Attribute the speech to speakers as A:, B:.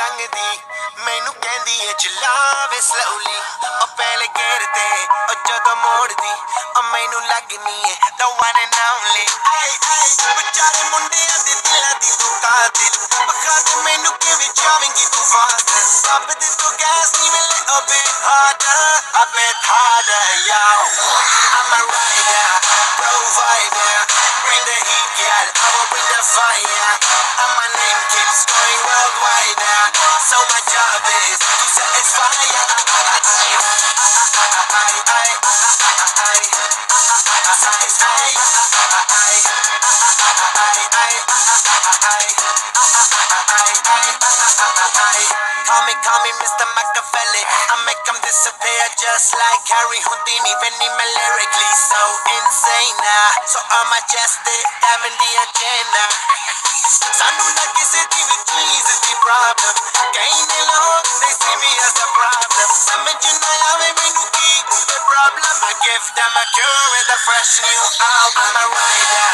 A: ਰੰਗ ਦੀ ਮੈਨੂੰ ਕਹਿੰਦੀ ਏ ਚਲਾਵੇ slowly ਉਹ ਪਹਿਲੇ ਗੇਰ ਤੇ ਉਹ ਜਦੋਂ ਮੋੜਦੀ ਉਹ ਮੈਨੂੰ ਲੱਗਨੀ ਏ the one and only ਆਏ ਆਏ ਵਿਚਾਰੇ ਮੁੰਡਿਆਂ ਦੇ ਦਿਲਾਂ ਦੀ ਤੂੰ ਕਾਤਿਲ ਬਖਾ ਦੇ ਮੈਨੂੰ ਕਿਵੇਂ ਚਾਵੇਂਗੀ ਤੂੰ ਫਾਦਰ ਸਭ ਦੇ ਤੋਂ ਗੈਸ ਨਹੀਂ ਮਿਲੇ a bit harder a bit harder yo I'm a rider provider bring the heat girl I will bring the fire Call me, call me Mr. Machiavelli. I make them disappear just like Harry Houdini. Benny me lyrically so insane now. So I'm majestic, I'm in the agenda. ਸਾਨੂੰ ਨਾ ਕਿਸੇ ਦੀ ਵੀ ਚੀਜ਼ ਦੀ problem ਕਈ ਨੇ ਲੋਕ they see me as a problem ਸਮਝ ਨਾ problem. I give them a cure with a fresh new album. I'm a rider.